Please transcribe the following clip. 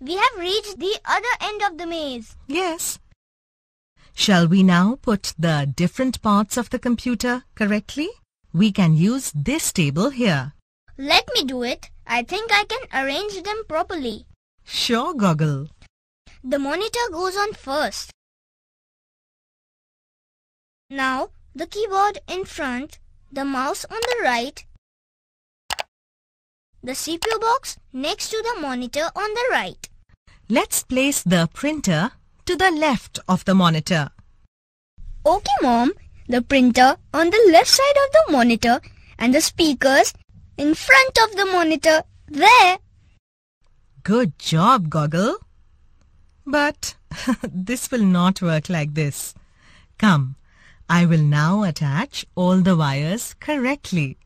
we have reached the other end of the maze. Yes. Shall we now put the different parts of the computer correctly? We can use this table here. Let me do it. I think I can arrange them properly. Sure, Goggle. The monitor goes on first. Now, the keyboard in front, the mouse on the right, the CPU box next to the monitor on the right. Let's place the printer to the left of the monitor. Okay, Mom. The printer on the left side of the monitor and the speakers in front of the monitor. There. Good job, Goggle. But this will not work like this. Come, I will now attach all the wires correctly.